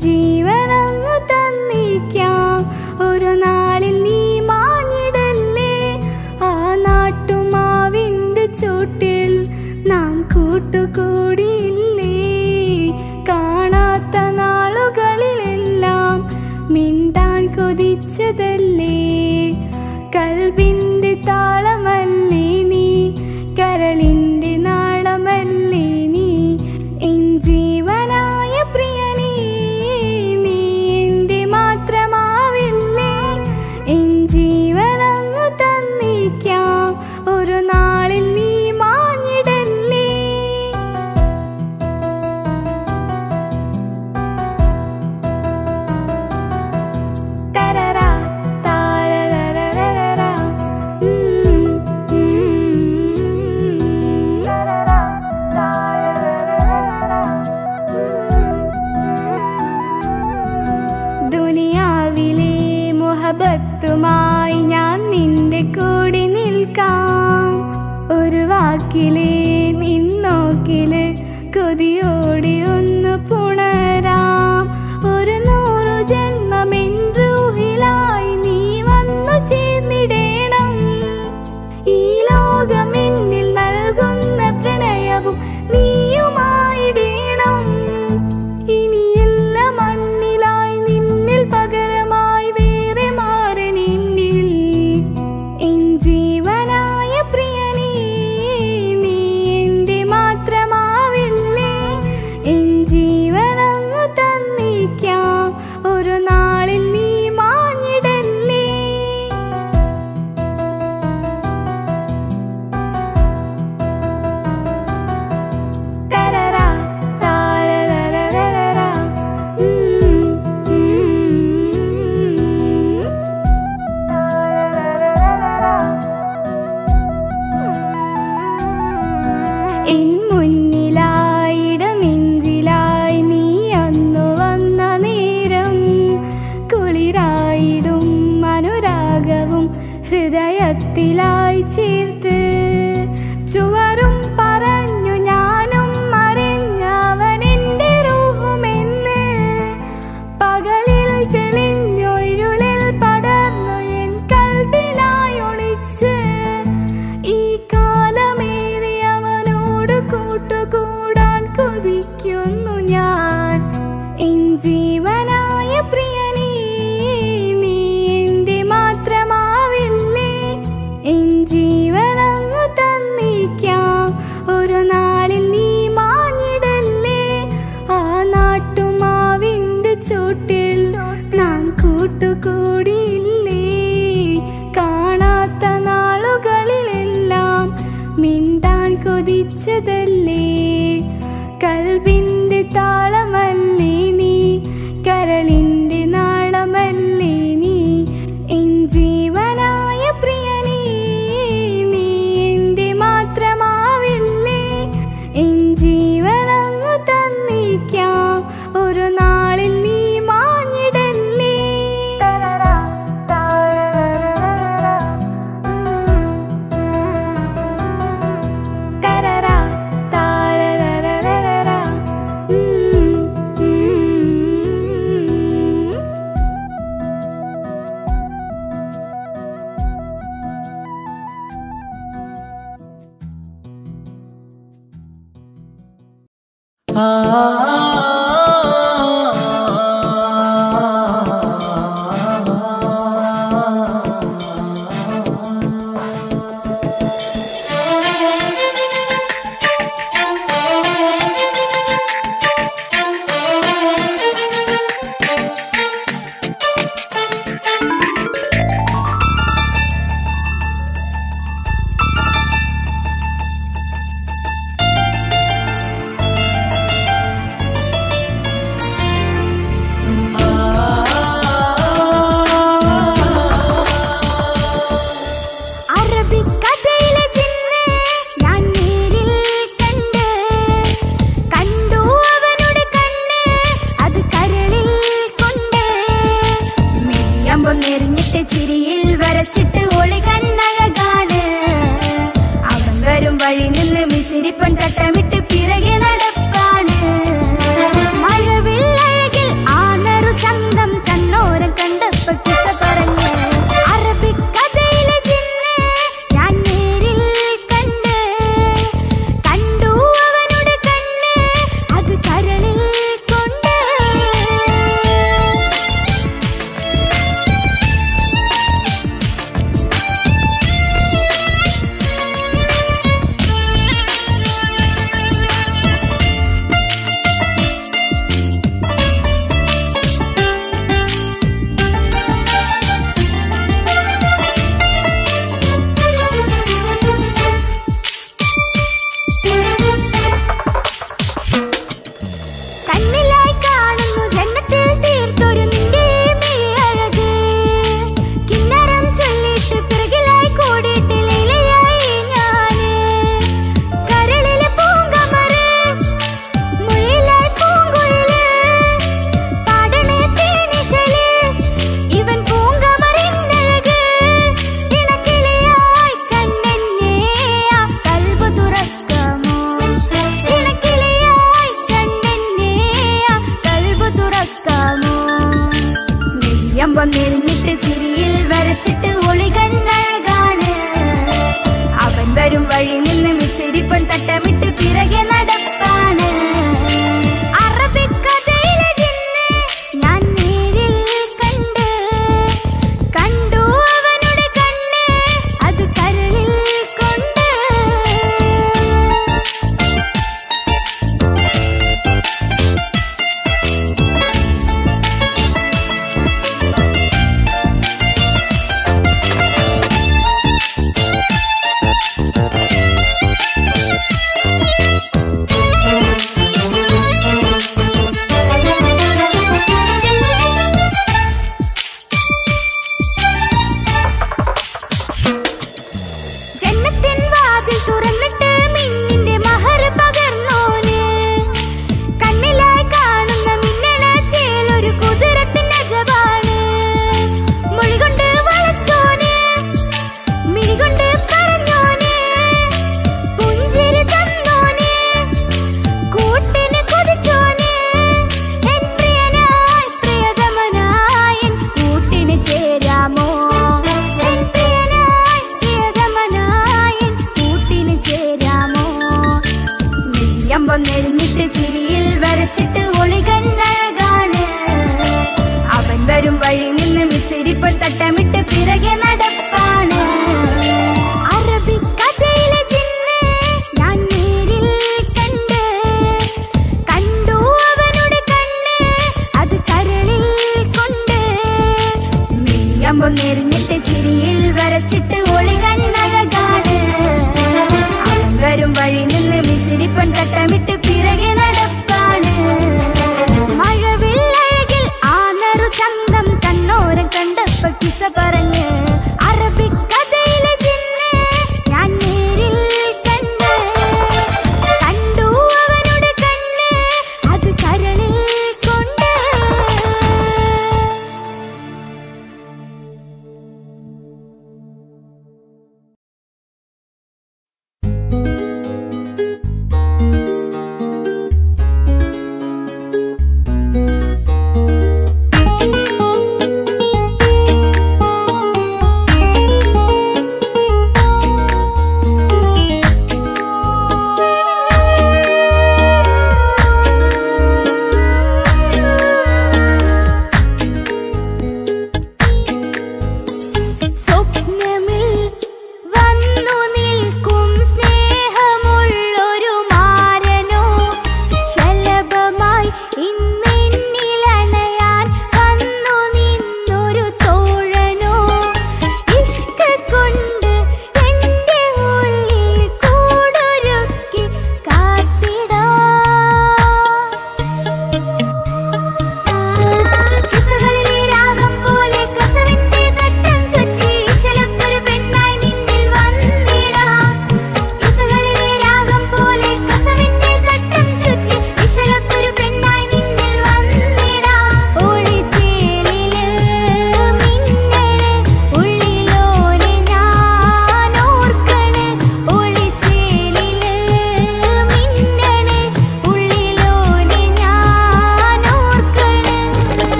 जी ഹൃദയത്തിലായി ചേർത്ത് ചുവരും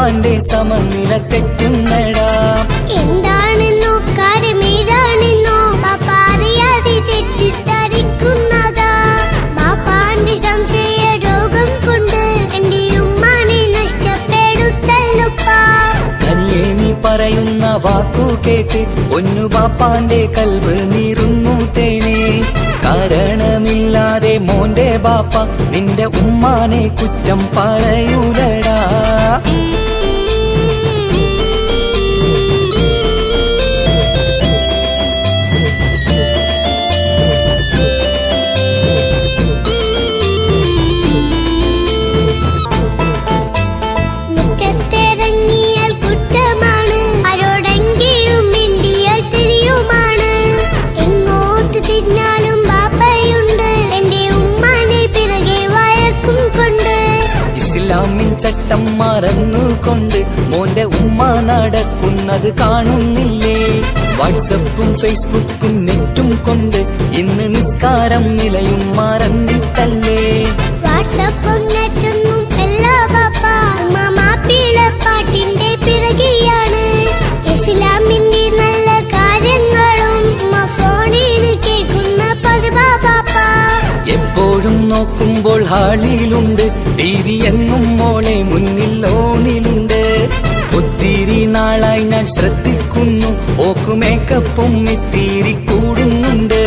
പാണ്ഡെ സമനില തെറ്റുന്നടാ. എന്താണെന്നോ കരമേതാണെന്നോ പാപ്പ അറിയാതെ തെറ്റിദ്ധരിക്കുന്നതാ. പാപ്പാന്റെ സംശയ രോഗം കൊണ്ട് എന്റെ ഉമ്മാനെ നഷ്ടപ്പെടുത്തല്ലുപ്പാ. തനിയെ നീ പറയുന്ന വാക്കു കേട്ട് ഒന്നു പാപ്പാന്റെ കൽവ് നീറുന്നു തേനെ. കാരണം മോന്റെ ബാപ്പ നിന്റെ ഉമ്മാനെ കുറ്റം പറയൂലടാ. ചട്ടം മറന്നുകൊണ്ട് മോന്റെ ഉമ്മ നടക്കുന്നത് കാണുന്നില്ലേ? വാട്സപ്പും ഫേസ്ബുക്കും നെറ്റും കൊണ്ട് ഇന്ന് നിസ്കാരം നിലയും മറന്നിട്ടല്ലേ? വാട്സപ്പും എപ്പോഴും നോക്കുമ്പോൾ ഹാളിയിലുണ്ട് ടി വി എന്നും മോളെ മുന്നിൽ ഓണിലുണ്ട്. ഒത്തിരി നാളായി ഞാൻ ശ്രദ്ധിക്കുന്നു. ഓക്കുമേക്കപ്പും ഇത്തിരി കൂടുന്നുണ്ട്.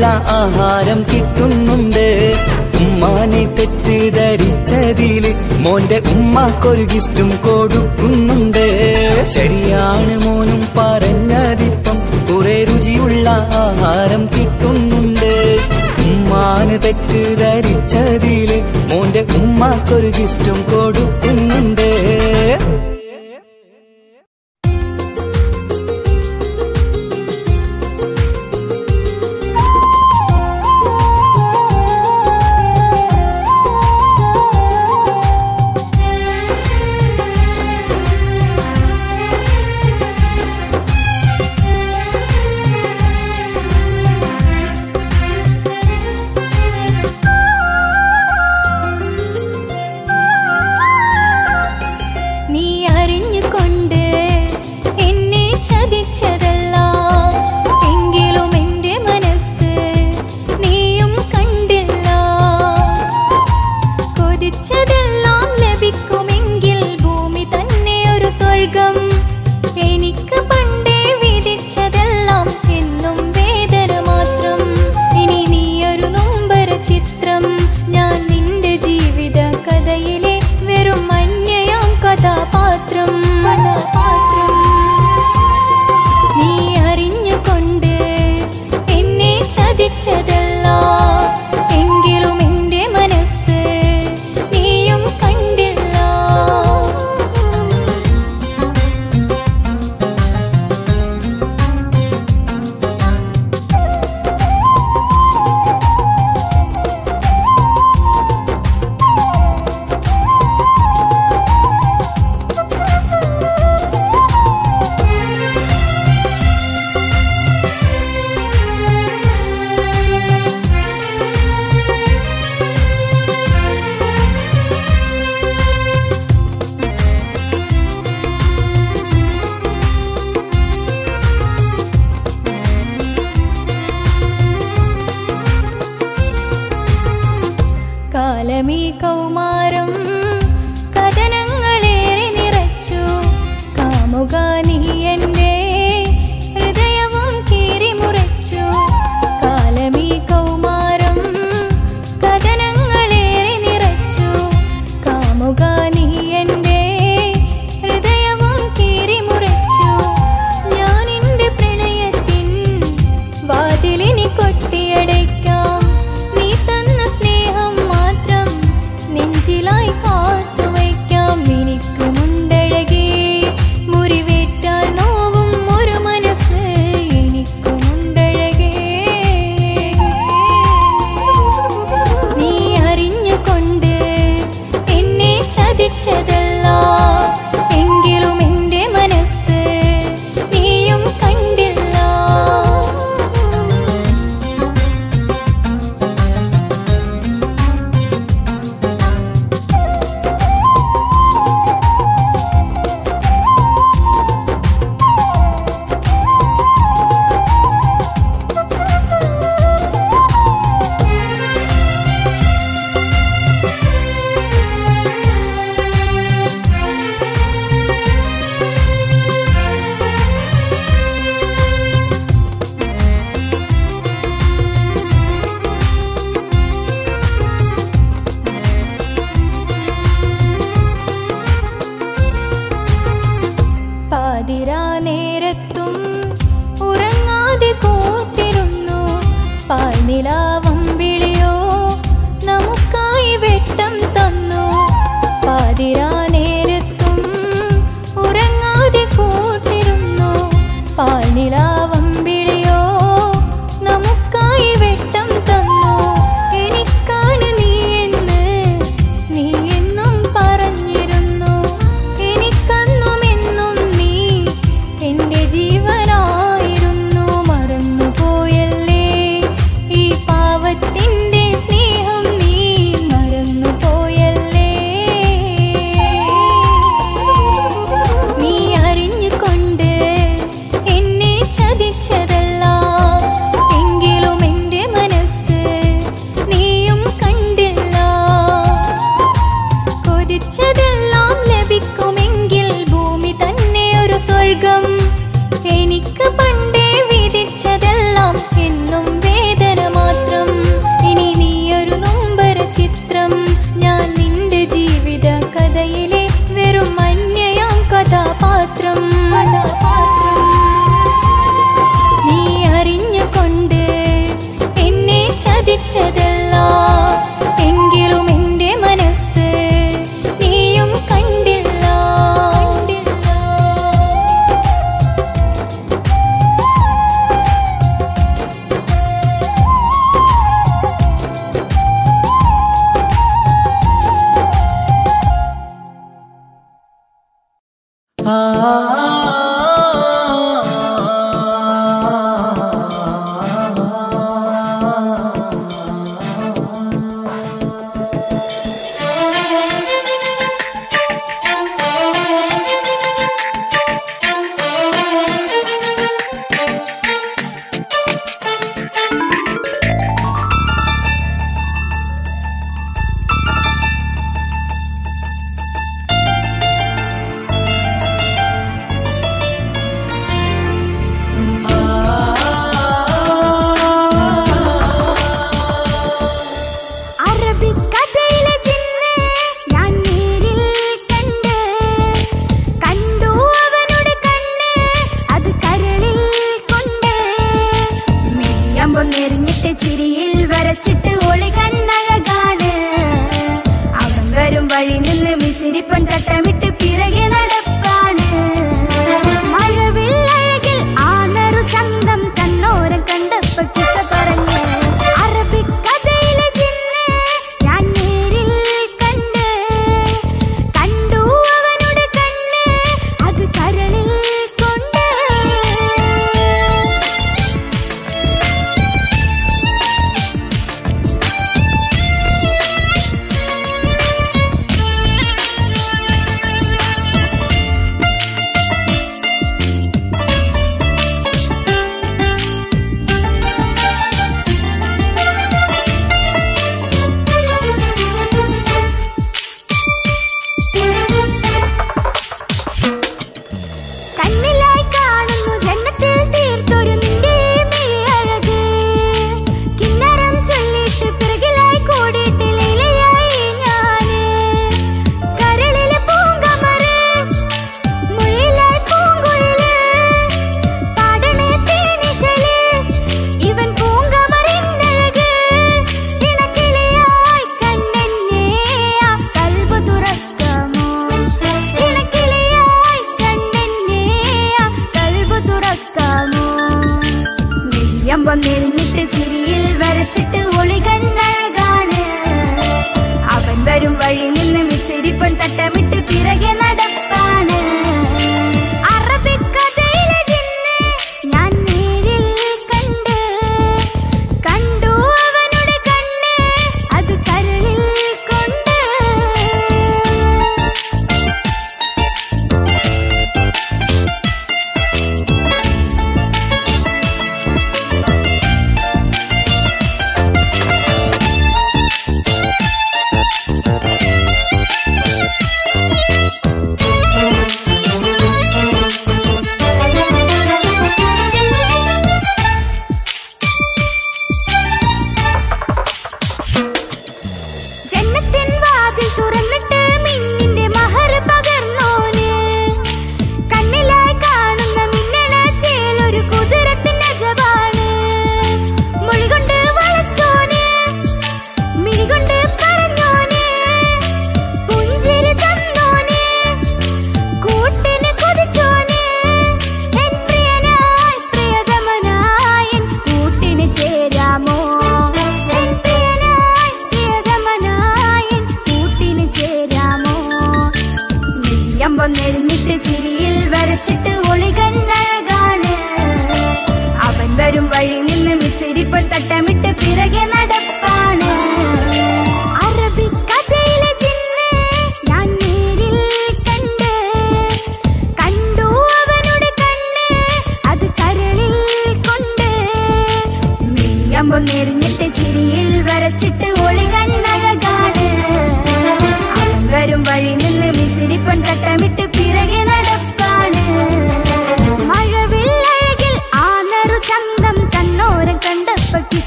ഉള്ള ആഹാരം കിട്ടുന്നുണ്ട്. ഉമ്മാനെ തെറ്റിദ്ധരിച്ചതിൽ മോന്റെ ഉമ്മാക്കൊരു ഗിഫ്റ്റും കൊടുക്കുന്നുണ്ട്. ശരിയാണ് മോനും പറഞ്ഞതിപ്പം. കുറെ രുചിയുള്ള ആഹാരം കിട്ടുന്നുണ്ട്. ഉമ്മാന് തെറ്റിദ്ധരിച്ചതിൽ മോന്റെ ഉമ്മാക്കൊരു ഗിഫ്റ്റും കൊടുക്കുന്നുണ്ട്.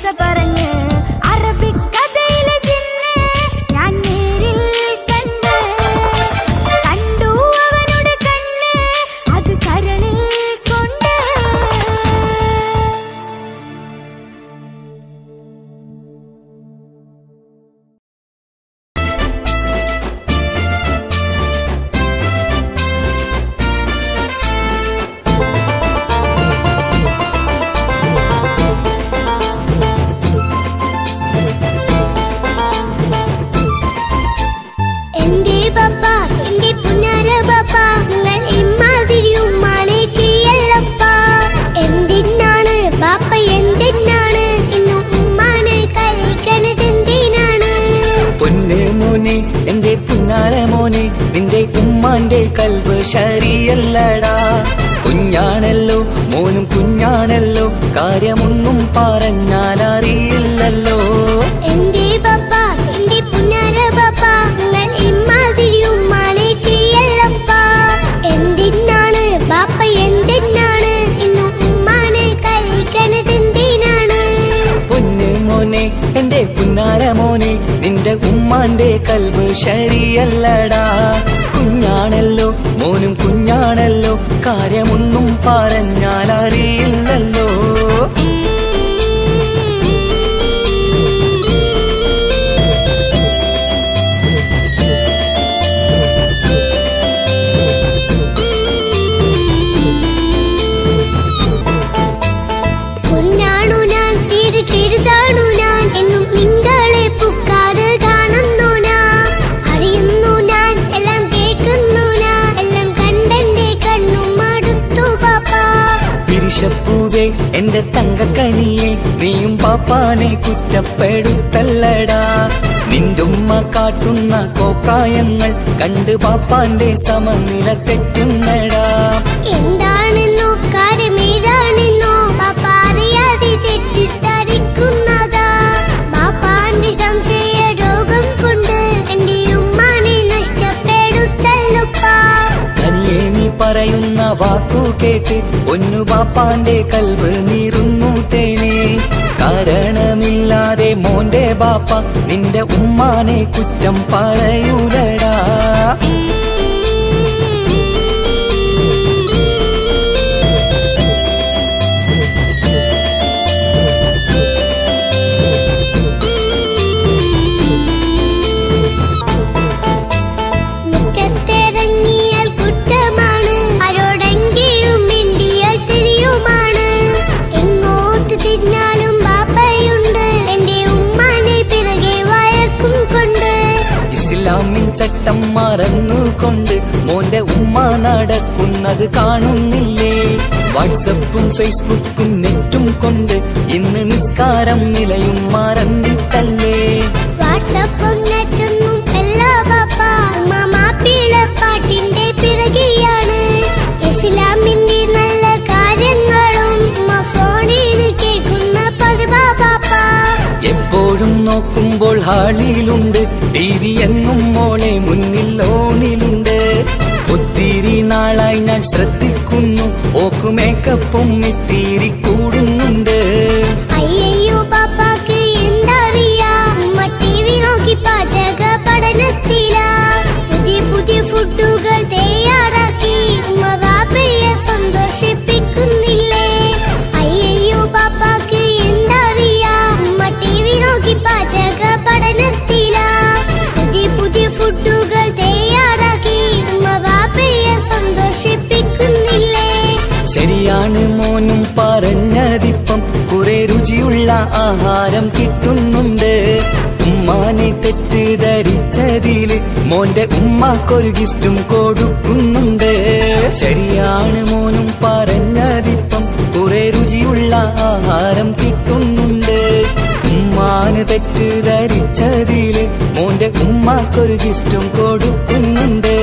separé കണ്ട് പാപ്പാന്റെ സമനില തെറ്റുന്നടാ. എന്താണെന്നോ? കാര്യമേതാണെന്നോ പാപ്പ അറിയാതെ തെറ്റിദ്ധരിക്കുന്നതാ. പാപ്പാന്റെ സംശയ രോഗം കൊണ്ട് എന്റെ ഉമ്മാനെ നഷ്ടപ്പെടുത്തല്ലുപ്പാ. തനിയെ നീ പറയുന്ന വാക്കു കേട്ട് ഒന്നു പാപ്പാന്റെ കൽവ് നീറുന്നു തേനേ കാരണമില്ലാതെ മോന്റെ ബാപ്പ നിന്റെ ഉമ്മാനെ കുറ്റം പറയൂലടാ. ചട്ടം മറന്നുകൊണ്ട് മോന്റെ ഉമ്മ നടക്കുന്നത് കാണുന്നില്ലേ? വാട്സപ്പും ഫേസ്ബുക്കും നെറ്റും കൊണ്ട് ഇന്ന് നിസ്കാരം നിലയും മറന്നിട്ടല്ലേ? വാട്സപ്പും നോക്കുമ്പോൾ ഹാളിയിലുണ്ട് ടി വി എന്നും മോളെ മുന്നിൽ ലോണിലുണ്ട് ഒത്തിരി നാളായി ഞാൻ ശ്രദ്ധിക്കുന്നു. ഓക്ക് മേക്കപ്പും ഇത്തിരി കൂടുന്നുണ്ട്. അയ്യോ പാപ്പാക്ക് എന്തറിയാം? ടി വി നോക്കി പാട്ട് ശരിയാണ് മോനും പറഞ്ഞതിപ്പം കുറെ രുചിയുള്ള ആഹാരം കിട്ടുന്നുണ്ട്. ഉമ്മാനെ തെറ്റിദ്ധരിച്ചതിൽ മോന്റെ ഉമ്മാക്കൊരു ഗിഫ്റ്റും കൊടുക്കുന്നുണ്ട്. ശരിയാണ് മോനും പറഞ്ഞതിപ്പം കുറെ രുചിയുള്ള ആഹാരം കിട്ടുന്നുണ്ട്. ഉമ്മാന് തെറ്റിദ്ധരിച്ചതിൽ മോന്റെ ഉമ്മാക്കൊരു ഗിഫ്റ്റും കൊടുക്കുന്നുണ്ട്.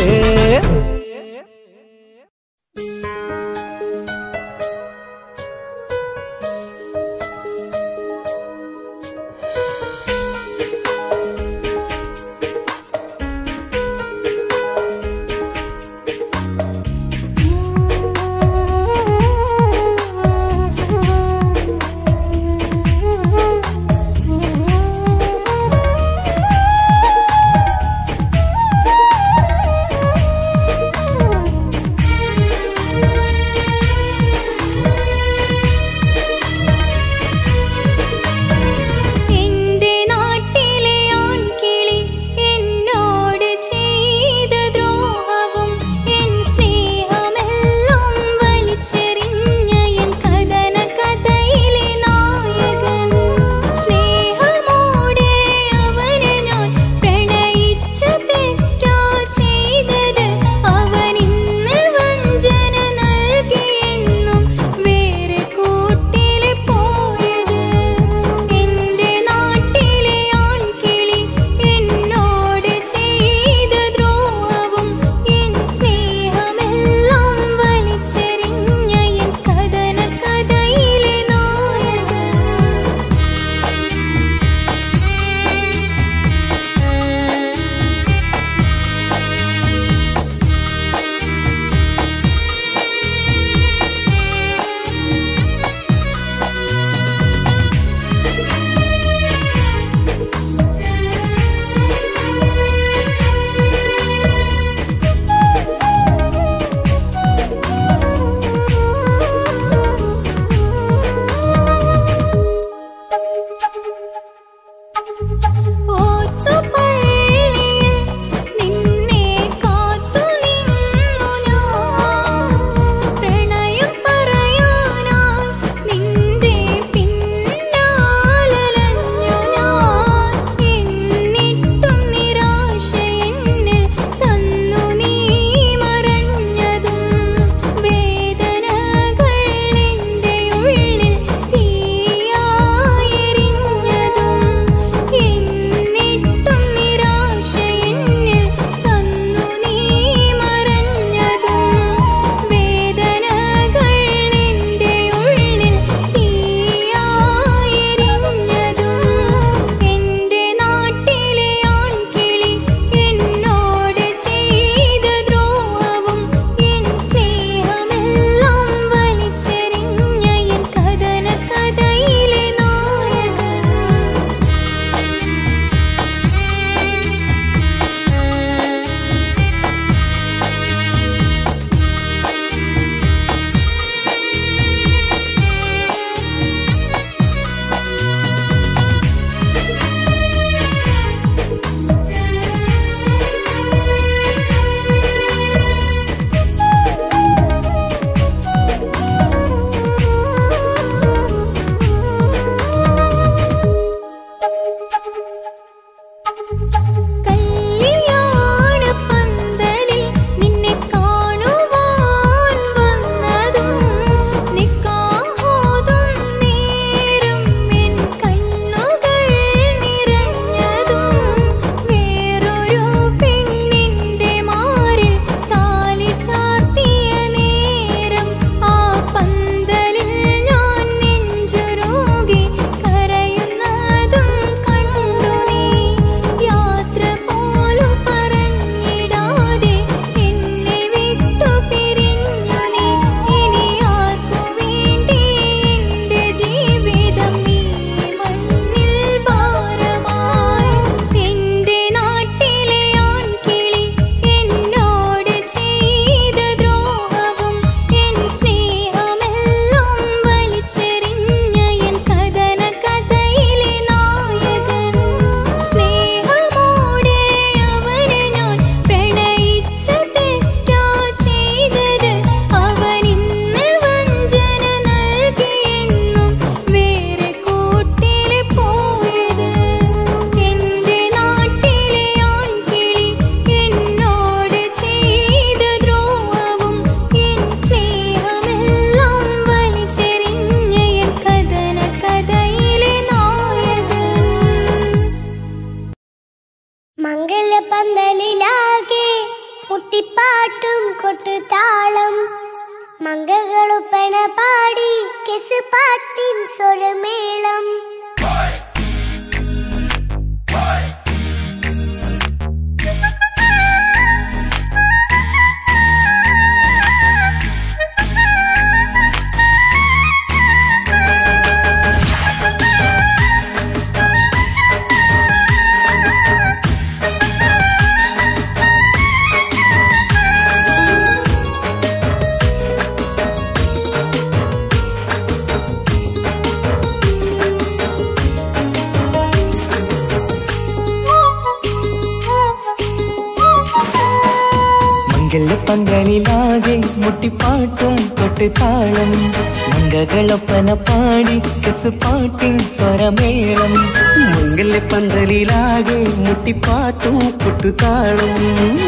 മംഗലപ്പന്തലിലാകെ മുട്ടിപ്പാട്ടും കുട്ടുതാളും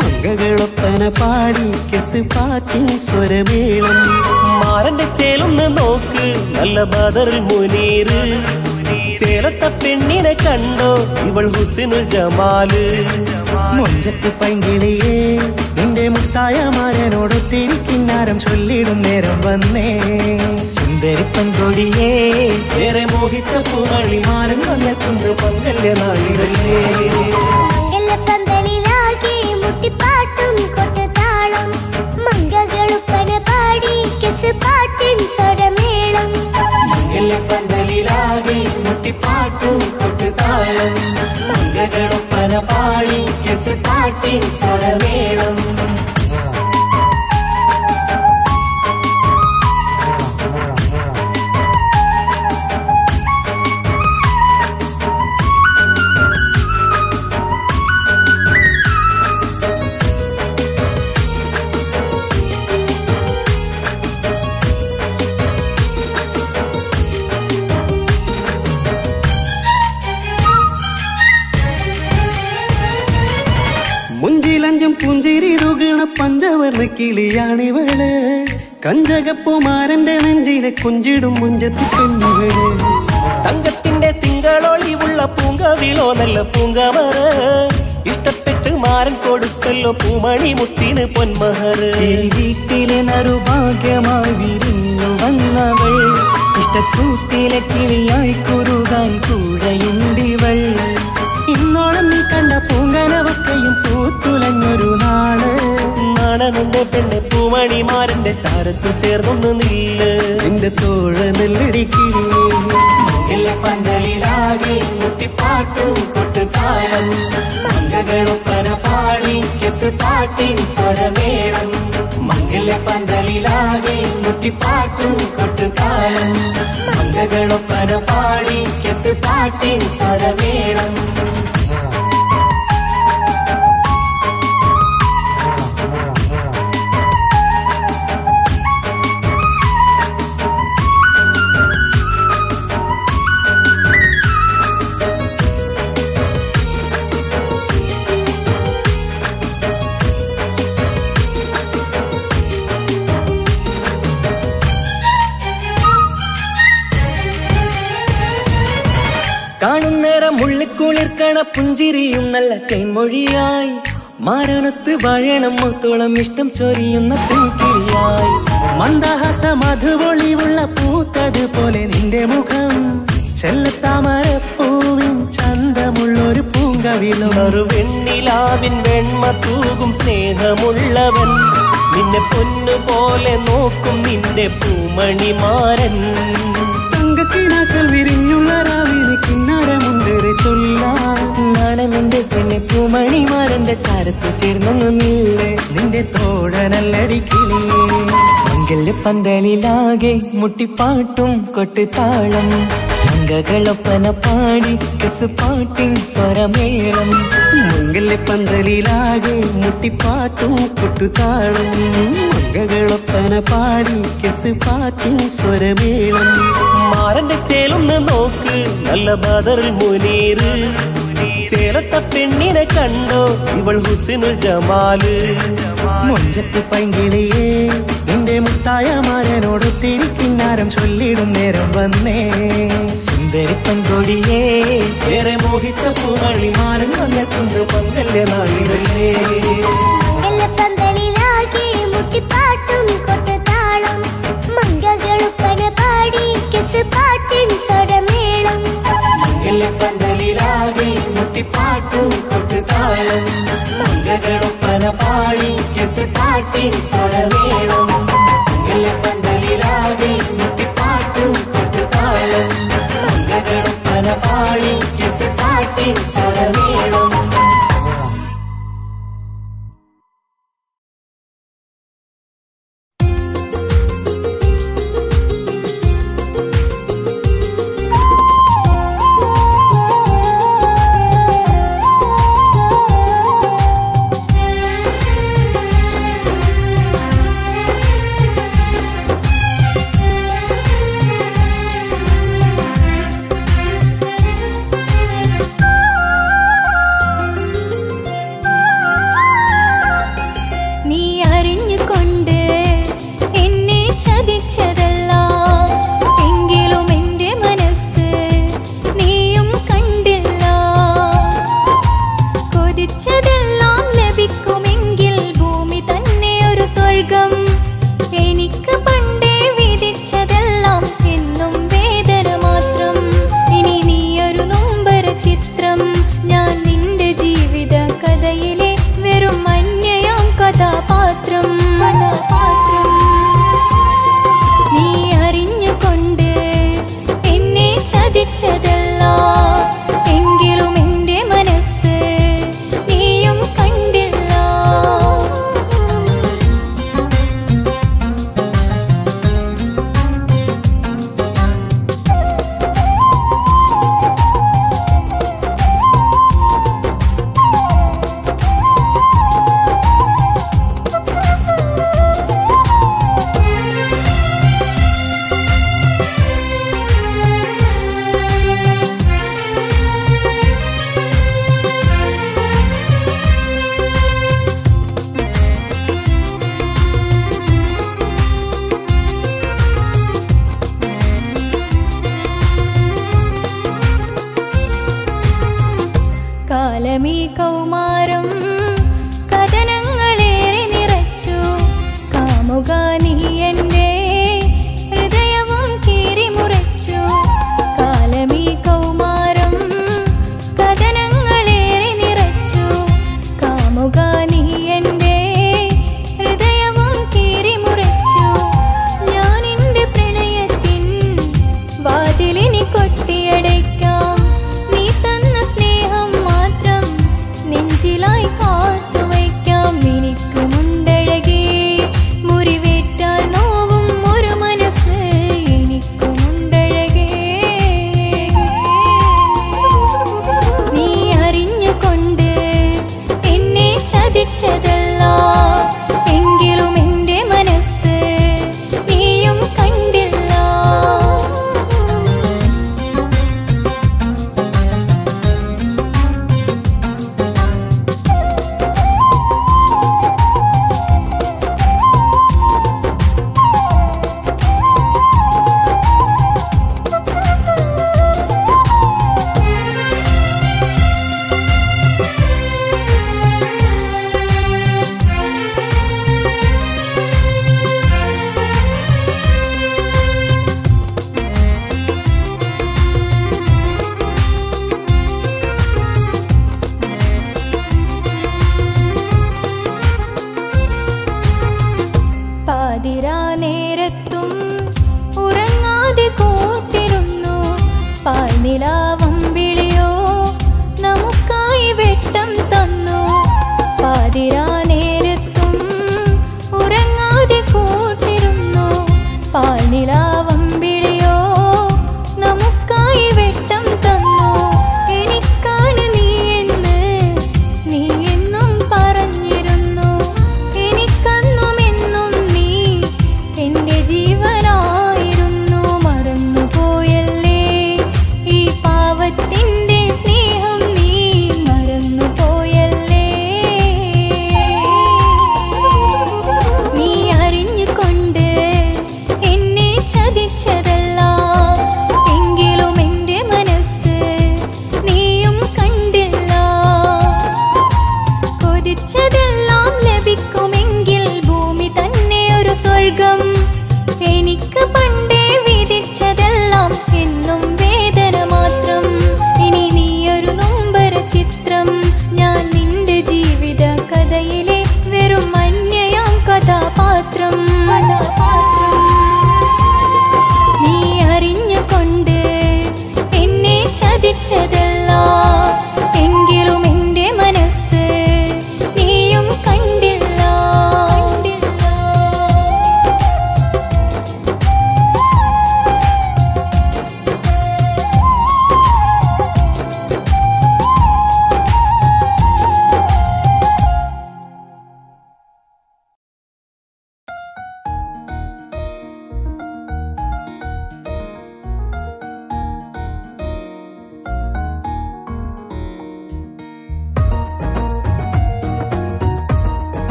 മംഗകളൊപ്പന പാടി കെസ് പാട്ടിൻ സ്വരമേളം. മാറന്റെ ചേലൊന്ന് നോക്ക് നല്ല ബദറിൽ മുനീറ്. ചേലത്ത പെണ്ണിനെ കണ്ടോ ഇവൾ ഹുസിനുൽ ജമാൽ. മൊഞ്ചത്ത് പൈങ്കിളിയേ നിന്റെ മുത്തായ മാരനോടൊത്തിരി കിന്നാരം ചൊല്ലിടും നേരം വന്നേ. സുന്ദരിപ്പൻ കൊടിയേ വേറെ മോഹിച്ച പൂവളിമാരൻ വന്നെത്തുന്ന പങ്കല്യ നാളിതല്ലേ. മുട്ടിപ്പാട്ടും കൊട്ടുതാളം. മംഗകളുപ്പന പാടി കെസ് പാട്ടിൻ സ്വരമേളം. മംഗല്യപ്പന്തലിലാകെ മുട്ടിപ്പാട്ടും കൊട്ടുതാളം. മംഗളൊപ്പന പാടി കെസ് പാട്ടിൻ സ്വരമേളം പുഞ്ചിരി തുകണ പഞ്ചവർണ കിളിയാണിവൾ. കഞ്ചകപ്പുമാരന്റെ നെഞ്ചിലെ കുഞ്ചിടും മുഞ്ചത്തി പെണ്ണുകൾ തങ്കത്തിന്റെ തിങ്കളൊളിവുള്ള പൂങ്കവിളോ നല്ല പൂങ്കമറ് ഇഷ്ടപ്പെട്ട് മാരൻ കൊടുത്തല്ലോ പൂമണി മുത്തിന് പൊന്മഹർ വീട്ടിലെ നറുഭാഗ്യമായി വിരിഞ്ഞു വന്നവൾ. ഇഷ്ടക്കൂട്ടിലെ കിളിയായി കുറുകാൻ കൂടെയുണ്ടിവൾ. ഇന്നോളം നീ കണ്ട പൂങ്കനവൊക്കെയും പൂത്തുലഞ്ഞൊരു നാൾ. നാണനന്റെ പെണ്ണ് പൂമണിമാരന്റെ ചാരത്തിൽ ചേർന്നൊന്ന് നില്ല്. നിന്റെ തോഴ നെല്ലടിക്കിളിയേ പന്തലിലാകെ മുട്ടിപ്പാട്ടും കൊട്ടുതാളം മംഗകളൊപ്പന പാടി കെസ് പാട്ടിൻ സ്വരമേളം. മംഗല പന്തലിലാകെ മുട്ടിപ്പാട്ടും കൊട്ടുതാളം മംഗകളൊപ്പന പാടി കെസ് പാട്ടിൻ സ്വരമേളം. മുള്ളിക്കുളിർക്കണ പുഞ്ചിരിയും നല്ല കൈമൊഴിയായി. മാരണത്ത് വാഴണം മുത്തോളം ഇഷ്ടം ചൊരിയുന്ന പൂക്കിരിയായി. മന്ദഹാസ പൂത്തത് പോലെ നിന്റെ മുഖം. ചെല്ലത്താമരപ്പൂവിൻ ചന്തമുള്ളൊരു പൂങ്കവിളും. വെണ്ണിലാവിൻ വെണ്മ തൂകും സ്നേഹമുള്ളവൻ. നിന്നെ പൊന്നുപോലെ നോക്കും നിന്റെ പൂമണിമാരൻ. കിന്നാരമുണ്ടേറെ ചൊല്ലാണെന്റെ പെണ്ണെ പൂമണിമാരന്റെ ചാരത്ത് ചേർന്നൊന്ന് നില്ലേ. നിന്റെ തോഴനല്ലടിക്കിളിയേ മംഗല്യ പന്തലിലാകെ മുട്ടിപ്പാട്ടും കൊട്ടുതാളം അംഗകളൊപ്പന പാടി കെസ് പാട്ടിൻ സ്വരമേളം. മംഗല്യ പന്തലിലാകെ മുട്ടിപ്പാട്ടും കൊട്ടുതാളം മംഗകളൊപ്പന പാടി കെസ് പാട്ടും സ്വരമേളം. മാറന്റെ ചേലൊന്ന് നോക്ക് നല്ല ബദറിൽ മുനീറ്. ചേലത്ത പെണ്ണിനെ കണ്ടോ ഇവൾ ഹുസിനുൽ ജമാൽ. മുഞ്ചത്ത് പൈങ്കിളിയേ എന്റെ മുത്തായ മാരനോട് തിരിക്കിന്നാരം ചൊല്ലിടും നേരം വന്നേ. സുന്ദരിപ്പൻ കൊടിയേ വേറെ മോഹിച്ച പൂവളിമാരൻ വന്നെത്തുന്ന പങ്കല്യ നാളിതല്ലേ. മുട്ടിപ്പാട്ടും കാലമീ కోటి పాటు కొట్టుతాళం మంగళం పన పాడి కెసి పాటి స్వరమేళం நிலாவா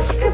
aşkım